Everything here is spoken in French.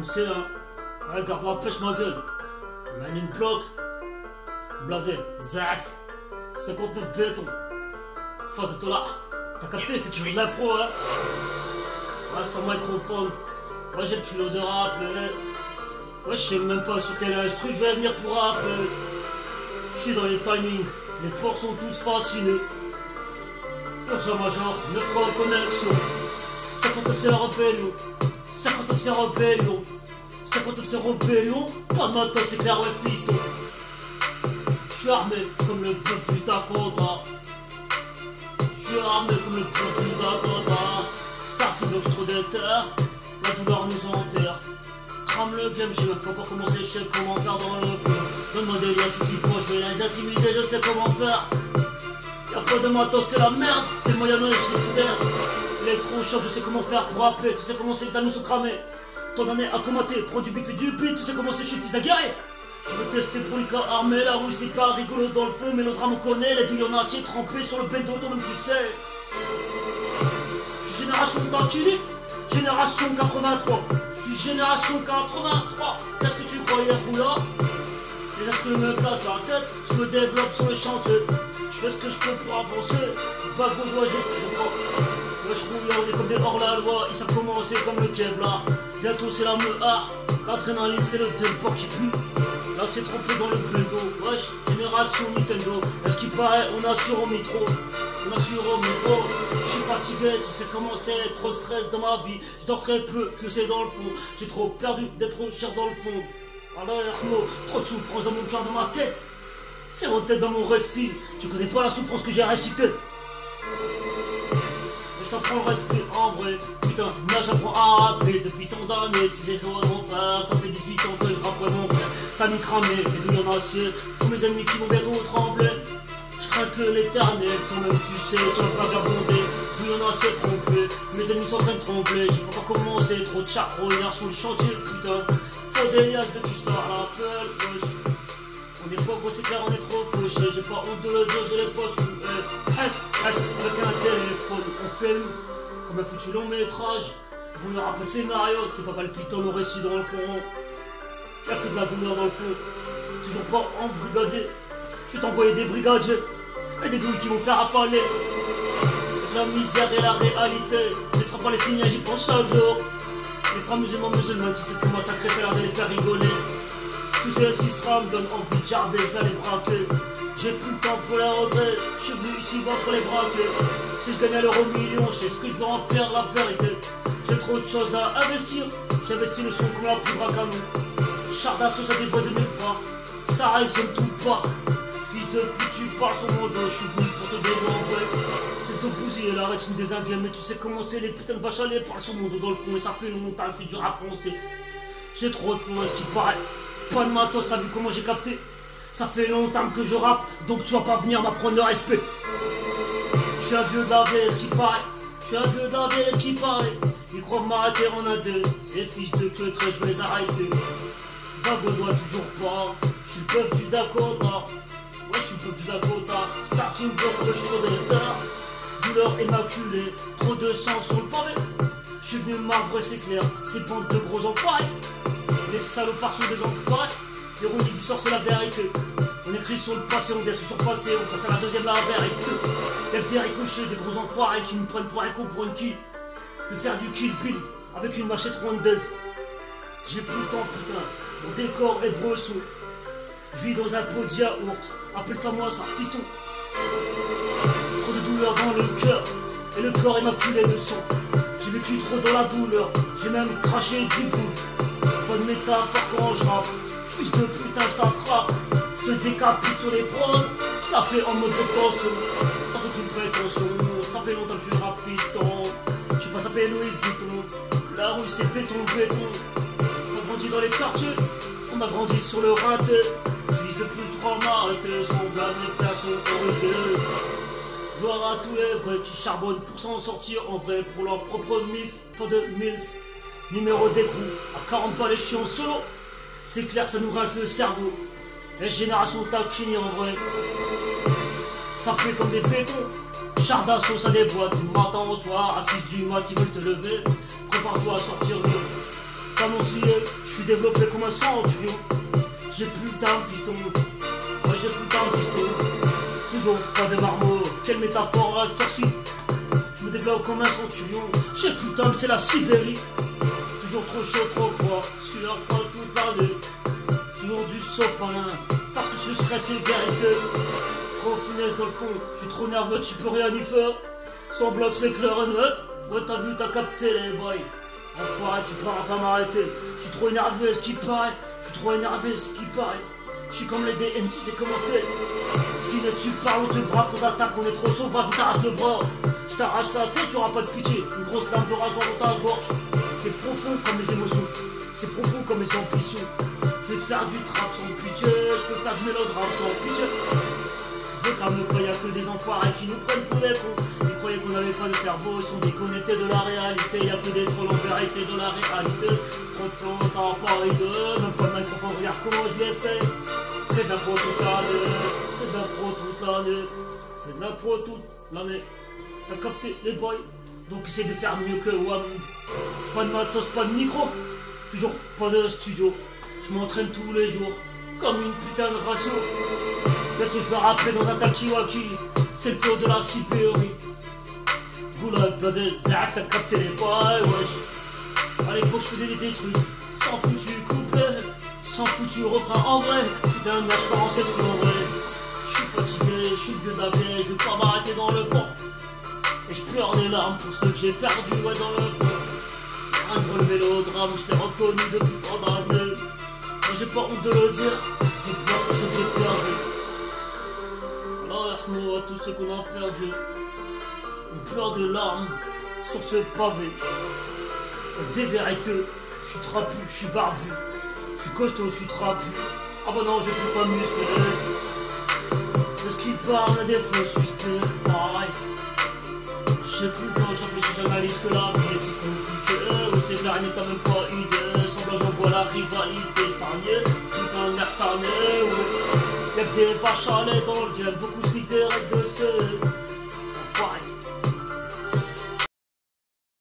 MC1. Ouais, garde la pêche, ma gueule. Mène une bloc. Blasé. Zaf. 59 béton. Face de là. T'as capté, c'est toujours de la pro, hein. Ouais, sans microphone. Ouais, j'ai le culot de rap. Ouais, je sais même pas sur quel instru je vais venir pour rap. Je suis dans les timings. Les ports sont tous fascinés. Urgent Major, 9-3 connexion. 59 c'est la rébellion. 59 rébellion. 59 c'est rébellion. Pas de matin, c'est clair, ouais, piston. Je suis armé comme le peuple du Dakota. Je suis armé comme le peuple du Dakota. Starting block, trop déter. La douleur nous enterre. Crame le game, j'ai même pas encore commencé, je comment faire dans le feu. Donne-moi des liens, si si proche, je les intimider, je sais comment faire. Y'a pas de matos, c'est la merde, c'est le moyen c'est couvert. Électro-choc, je sais comment faire pour rapper, tu sais comment c'est les vitamines sont cramées. Tant d'années à commenter, prends du bif et du beat, tu sais comment c'est, je suis fils d'aguerrier. Je veux tester pour les cas armés, la rue c'est pas rigolo dans le fond, mais notre âme on connaît, les douilles en acier trempés sur le bendo, toi-même tu sais. Je suis génération d'enculés, génération 83. Je suis génération 83. Qu'est-ce que tu croyais, Roula Les instruments me cassent la tête, je me développe sur le chantier. Je fais ce que je peux pour avancer. Pas doigt, j'ai toujours je trouve on est comme des hors la loi. Ils savent commencer comme le Kevlar. Bientôt c'est la mehar. L'adrénaline, c'est le tempo qui pue. Là, c'est trop peu dans le plendo. Wesh, génération Nintendo. Est-ce qu'il paraît, on assure au métro? On assure au métro. Je suis fatigué, tu sais comment c'est. Trop de stress dans ma vie. Je dors très peu, le sais dans le fond. J'ai trop perdu d'être cher dans le fond. Alors, trop de souffrance dans mon cœur, dans ma tête. C'est en tête dans mon récit. Tu connais pas la souffrance que j'ai récitée. T'apprends le respect en vrai. Putain, moi j'apprends à rapper depuis tant d'années. Tu sais, va mon. Ça fait 18 ans que je rapperai mon frère. T'as mis cramé, les douilles en acier. Tous mes ennemis qui vont bientôt trembler. Je crains que l'éternel, toi-même tu sais, tu vas pas vagabonder. Douilles en acier trompé. Mes ennemis sont en train de trembler. J'ai pas encore commencé. Trop de charognards sur le chantier, putain. Faut des liasses de qui je te rappelle. On est pas c'est clair, on est trop fauché. J'ai pas honte de le dire, je pas trouvé. Reste, reste avec un téléphone. On filme comme un foutu long métrage. Bon, il y aura pas de scénario, c'est pas palpitant nos récits dans le fond. Y'a que de la douleur dans le fond. Toujours pas en brigadier. Je vais t'envoyer des brigadiers. Et des douilles qui vont faire affaler. La misère et la réalité. Les frères palestiniens, j'y pense chaque jour. Les frères musulmans, musulmans qui se font massacrer, c'est l'heure de les faire rigoler. Tous ces sistras me donnent envie de jarder, je vais les braquer. J'ai plus le temps pour les regrets, je suis venu ici bas pour les braquer. Si je gagnais l'euro million, je sais ce que je vais en faire, la vérité. J'ai trop de choses à investir, j'investis le son comme la poudre à canon. Char d'assaut, ça déboîte de nulle part. Ça j'aime tout part. Fils de pute, tu parles sur mon dos, je suis venu pour te dévorer. C'est ton bousiller, la rétine des indiens, mais tu sais comment c'est, les putains de vaches à lait parlent sur mon dos dans le fond, et ça fait longtemps, je fais du rap. J'ai trop de fond, est-ce qu'il paraît? Pas de matos, t'as vu comment j'ai capté? Ça fait longtemps que je rappe, donc tu vas pas venir m'apprendre le respect. Je suis un vieux de la qui paraît. Je suis un vieux de la ce qui paraît. Ils croient m'arrêter en un deux. Ces fils de queue très, je vais les arrêter. Bague doit toujours pas. Je suis le peuple du Dakota. Ouais, je suis le peuple du Dakota. Starting block, je suis trop d'état. Douleur immaculée. Trop de sang sur le pavé. Je suis venu marbre, c'est clair. Ces bandes de gros enfoirés. Les salopards sont des enfoirés. L'ironie du sort, c'est la vérité. On écrit sur le passé, on vient se surpasser, on passe à la deuxième la vérité. Y'a des ricochets, des gros enfoirés qui nous prennent pour un une kill. De faire du kill pile avec une machette rwandaise. J'ai plus le temps, putain. Mon décor est bresson. Je vis dans un pot de yaourt. Appelle ça moi, ça, fiston. Trop de douleur dans le cœur. Et le corps immaculé de sang. J'ai vécu trop dans la douleur. J'ai même craché du bout. Métaphore quand je rappe. Fils de putain, je t'attrape. Je te décapite sur les prods. Je la fais en mode de tension. Sans aucune prétention. Ça fait longtemps que je suis rapide. Je suis pas sapé Louis Vuitton. La rue c'est béton, béton. On a grandi dans les quartiers. On a grandi sur le raté. Fils de pute traumaté. Semblable les frères sont. Gloire à tous les vrais qui charbonnent pour s'en sortir en vrai, pour leur propre mif, pas de milf. Numéro d'écrou, à 40 pas les chiens solo. C'est clair, ça nous rince le cerveau. Les générations taquines en vrai. Ça fait comme des bétons. Char d'assaut, ça déboîte du matin au soir. À 6 du mat, ils veulent te lever. Prépare-toi à sortir de. Canon scié, suis développé comme un centurion. J'ai putain de piston. Ouais, j'ai putain de piston. Toujours pas de marmots. Quelle métaphore à cette ci Je me développe comme un centurion. J'ai putain, mais c'est la Sibérie. Trop chaud, trop froid. Sueur froide toute l'année. Toujours du sopalin. Parce que ce serait vérité. Trop finesse dans le fond. Je suis trop nerveux, tu peux rien y faire. Sans bloc, c'est clair et net. Ouais, t'as vu, t'as capté les boys. Enfoiré, tu pourras pas m'arrêter. Je suis trop énervé, ce qui paraît. Je suis trop énervé, ce qui paraît. Je suis comme les DN, tu sais comment c'est. Ce qui ne tue pas, on te braque, on t'attaque, on est trop sauvage, on t'arrache le bras. Je t'arrache la tête, tu auras pas de pitié. Une grosse lame de rasoir dans ta gorge. C'est profond comme les émotions. C'est profond comme les ambitions. Je vais te faire du trap sans pitié. Je peux faire du mélodrame sans pitié. Car me croyait que des enfoirés qui nous prennent pour des cons. Ils croyaient qu'on n'avait pas de cerveau, ils sont déconnectés de la réalité. Y'a que des trolls en vérité de la réalité. Trop de temps, t'as pas deux, même pas le microphone, regarde comment je l'ai fait. C'est de la pro toute l'année, c'est de la pro toute l'année, c'est de la pro toute l'année. T'as capté les boys, donc essaie de faire mieux que WAM. Pas de matos, pas de micro, toujours pas de studio. Je m'entraîne tous les jours, comme une putain de ratio. Bientôt je vais rappeler dans un tachiwaki, c'est le flow de la Sibérie. Goulag, Gazelle, Zach, t'as capté les boys, wesh. À l'époque je faisais des trucs, sans foutu couplet, sans foutu refrain en vrai. Putain, mais je pars en cette en vrai. Je suis fatigué, je suis vieux d'avier, je vais pas m'arrêter dans le fond. Et je pleure des larmes pour ceux que j'ai perdus, ouais, dans le fond. Un pour le mélodrame, je l'ai reconnu depuis tant d'années. Mais j'ai pas honte de le dire, j'ai peur de ce que j'ai perdu. Alors, à tous ceux qu'on a perdu. On pleure de larmes sur ce pavé. Des vérités, je suis trapu, je suis barbu. Je suis costaud, je suis trapu. Ah bah non, je suis pas musclé. Est-ce qu'il parle des faux suspects Pareil. J'ai plus le temps, j'réfléchis, j'analyse que la vie c'est compliqué. C'est clair, t'as même pas idée. Semblant, j'en vois la rivalité de merde, cette année, ouais. Y'a que des vaches à dans le game, beaucoup se règles de ce. Enfoiré.